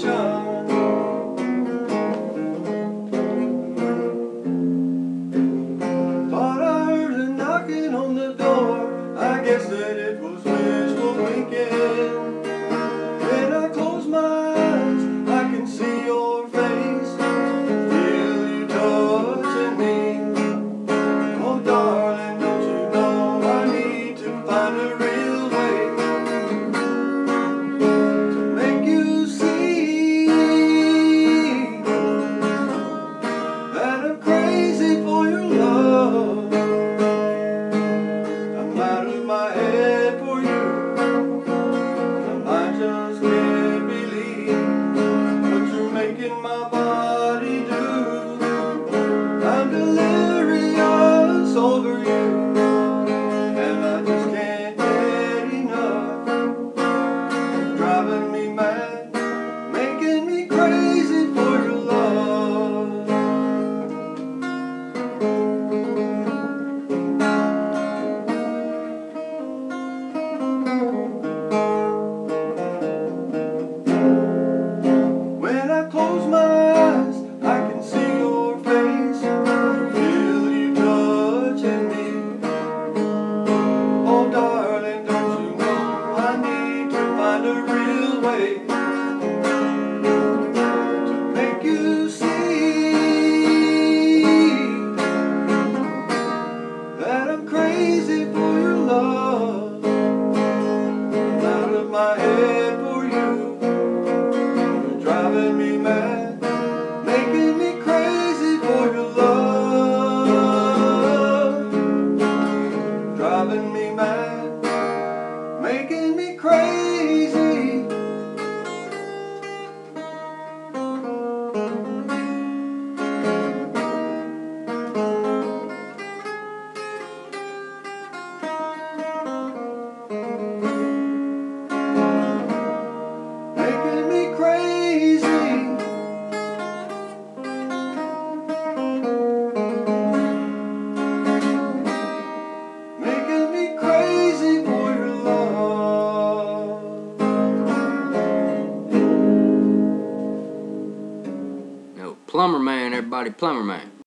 But I heard a knocking on the door. I guess that it was me. my head for you. And I just can't believe what you're making my body do. I'm delirious over you. Plumber Man, everybody, Plumber Man.